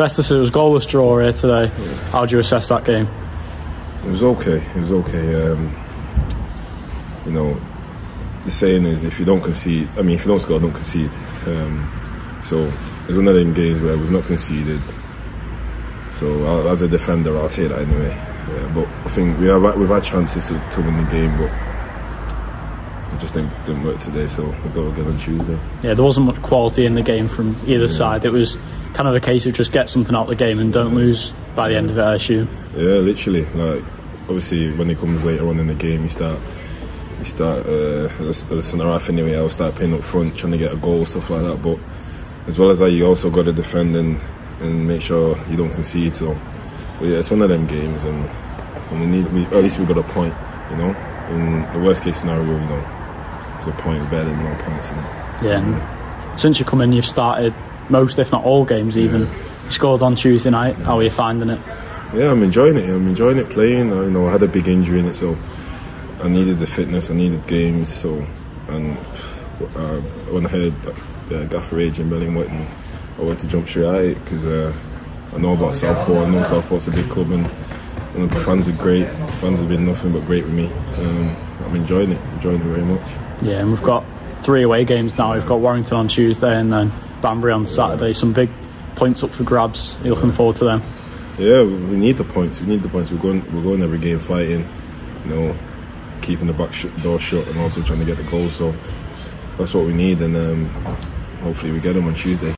Festus, it was goalless draw here today. How do you assess that game? It was okay. It was okay. Um, you know, the saying is if you don't concede, I mean, if you don't score, don't concede. Um, so it's one of them games where we've not conceded. So I'll, as a defender, I'll take that anyway. Yeah, but I think we have we've had chances to, to win the game, but it just didn't, didn't work today. So we'll go again on Tuesday. Yeah, there wasn't much quality in the game from either side. It was kind of a case of just get something out of the game and don't lose by the end of it. I assume. Yeah, literally. Like obviously, when it comes later on in the game, you start you start uh, as, as a centre half anyway. I'll start playing up front, trying to get a goal, stuff like that. But as well as that, you also got to defend and, and make sure you don't concede. So, but yeah, it's one of them games, and, and we need we, at least we got a point. You know, in the worst case scenario, you know, it's a point better than no points. Yeah. yeah. Since you come in, you've started most, if not all, games. Even yeah. scored on Tuesday night. How are you finding it? Yeah, I'm enjoying it. I'm enjoying it playing. I, you know, I had a big injury in it, so I needed the fitness. I needed games. So, and uh, when I heard that uh, Gaffer Age and Bellingham me, I wanted to jump straight at it because uh, I know about Southport. I know Southport's a big club, and, and, the fans are great. The fans have been nothing but great with me. Um, I'm enjoying it. Enjoying it very much. Yeah, and we've got three away games now. We've got Warrington on Tuesday and then Banbury on Saturday. Some big points up for grabs. You're looking forward to them. Yeah, we need the points. We need the points. We're going. We're going every game fighting. You know, keeping the back door shut and also trying to get the goal. So that's what we need, and um, hopefully we get them on Tuesday.